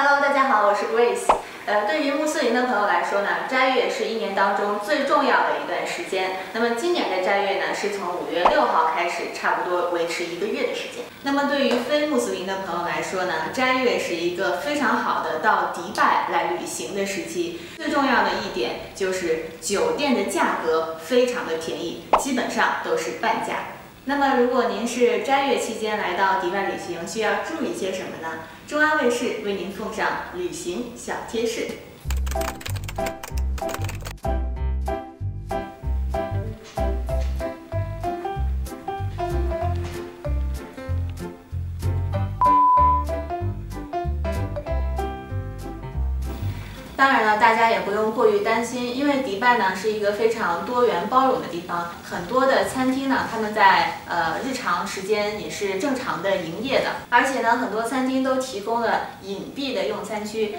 Hello，大家好，我是 Grace。呃，对于穆斯林的朋友来说呢，斋月是一年当中最重要的一段时间。那么今年的斋月呢，是从五月六号开始，差不多维持一个月的时间。那么对于非穆斯林的朋友来说呢，斋月是一个非常好的到迪拜来旅行的时期。最重要的一点就是酒店的价格非常的便宜，基本上都是半价。那么，如果您是斋月期间来到迪拜旅行，需要注意些什么呢？中安卫视为您奉上旅行小贴士。当然了，大家也不用过于担心，因为迪拜呢是一个非常多元包容的地方，很多的餐厅呢，他们在呃日常时间也是正常的营业的，而且呢，很多餐厅都提供了隐蔽的用餐区。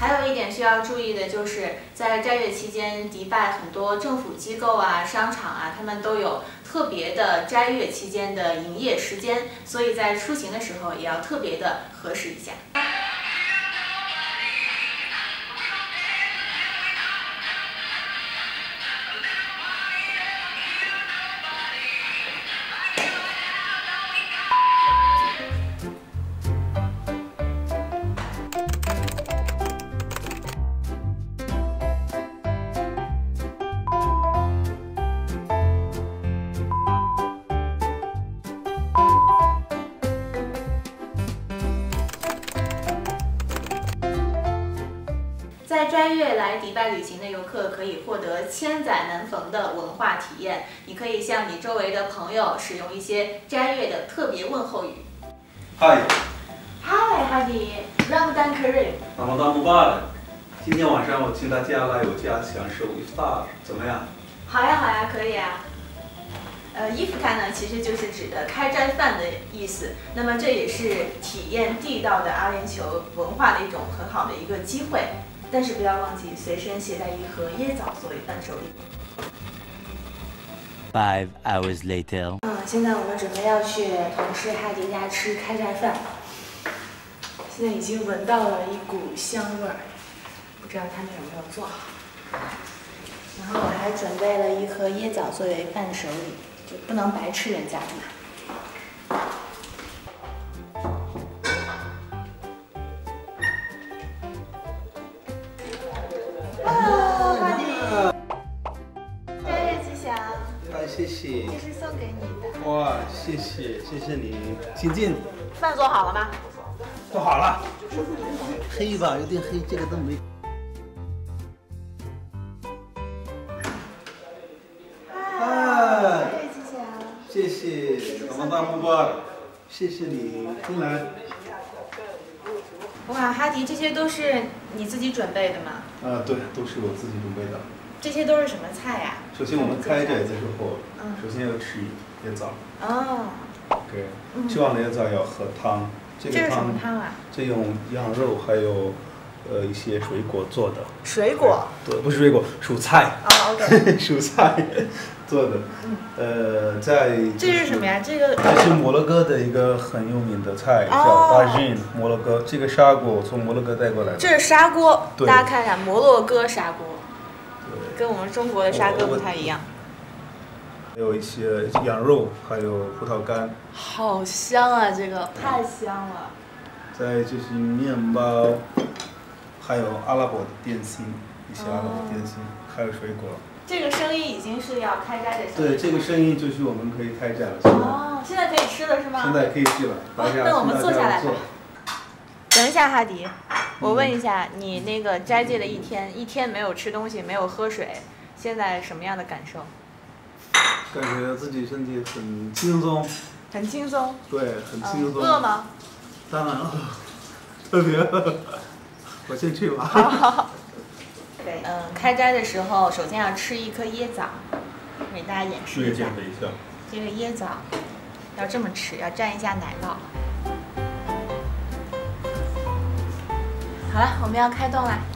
还有一点需要注意的就是，在斋月期间，迪拜很多政府机构啊、商场啊，他们都有特别的斋月期间的营业时间，所以在出行的时候也要特别的核实一下。在斋月来迪拜旅行的游客可以获得千载难逢的文化体验。你可以向你周围的朋友使用一些斋月的特别问候语。嗨，嗨，哈迪，Ramadan Kareem。Ramadan Mubarak。今天晚上我请大家来我家享受 iftar，怎么样？好呀，好呀，可以啊。呃，iftar 呢，其实就是指的开斋饭的意思。那么这也是体验地道的阿联酋文化的一种很好的一个机会。但是不要忘记随身携带一盒椰枣作为伴手礼。Five hours later。嗯，现在我们准备要去同事哈迪家吃开斋饭。现在已经闻到了一股香味儿，不知道他们有没有做好。然后我还准备了一盒椰枣作为伴手礼，就不能白吃人家的嘛。谢谢，这是送给你的。哇，谢谢，谢谢你，请进。饭做好了吗？做好了。黑吧，有点黑，这个都没。嗨，谢谢，谢谢，我们大木巴，谢谢你，进来。哇，哈迪，这些都是你自己准备的吗？啊，对，都是我自己准备的。这些都是什么菜呀？首先我们开斋的时候，首先要吃椰枣。哦。对，吃完了椰枣要喝汤。这是什么汤啊？这用羊肉还有呃一些水果做的。水果？对，不是水果，蔬菜。哦，OK。蔬菜做的。嗯。呃，在。这是什么呀？这个。这是摩洛哥的一个很有名的菜，叫大金摩洛哥。这个砂锅从摩洛哥带过来的。这是砂锅。大家看一下，摩洛哥砂锅。跟我们中国的沙哥不太一样，还有一些羊肉，还有葡萄干，好香啊！这个太香了。再就是面包，还有阿拉伯的点心，一些阿拉伯点心，还有水果。这个生意已经是要开斋的生意。对，这个生意就是我们可以开斋了。哦，现在可以吃了是吗？现在可以去了，大家那我们坐下来。等一下，哈迪。我问一下，你那个斋戒的一天，一天没有吃东西，没有喝水，现在什么样的感受？感觉自己身体很轻松。很轻松。对，很轻松。饿吗？当然饿，特别饿。我先去吧。好。对，嗯，开斋的时候，首先要吃一颗椰枣，给大家演示一下。这个椰枣要这么吃，要蘸一下奶酪。好了，我们要开动了。